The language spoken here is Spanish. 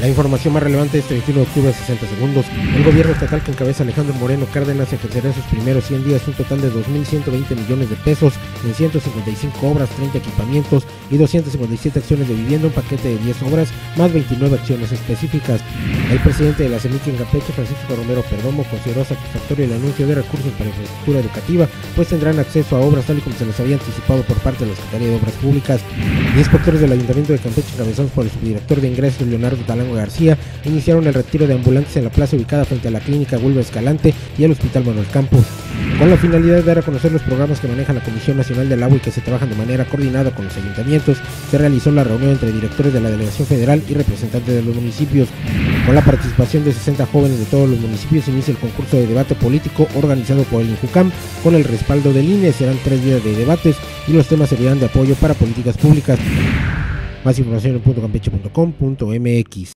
La información más relevante este 21 de octubre 60 segundos. El gobierno estatal que encabeza Alejandro Moreno Cárdenas ejercerá en sus primeros 100 días un total de 2.120 millones de pesos en 155 obras, 30 equipamientos y 257 acciones de vivienda, un paquete de 10 obras más 29 acciones específicas. El presidente de la CEMIC en Francisco Romero Perdomo, consideró satisfactorio el anuncio de recursos para infraestructura educativa, pues tendrán acceso a obras tal y como se les había anticipado por parte de la Secretaría de Obras Públicas. Inspectores del Ayuntamiento de Campeche, encabezados por el subdirector de ingresos Leonardo Talango García, iniciaron el retiro de ambulantes en la plaza ubicada frente a la clínica Wilber Escalante y el Hospital Manuel Campos, con la finalidad de dar a conocer los programas que maneja la Comisión Nacional del Agua y que se trabajan de manera coordinada con los ayuntamientos, se realizó la reunión entre directores de la Delegación Federal y representantes de los municipios. Con la participación de 60 jóvenes de todos los municipios inicia el concurso de debate político organizado por el INJUCAM con el respaldo del INE. Serán tres días de debates y los temas servirán de apoyo para políticas públicas. Más información en .campeche.com.mx.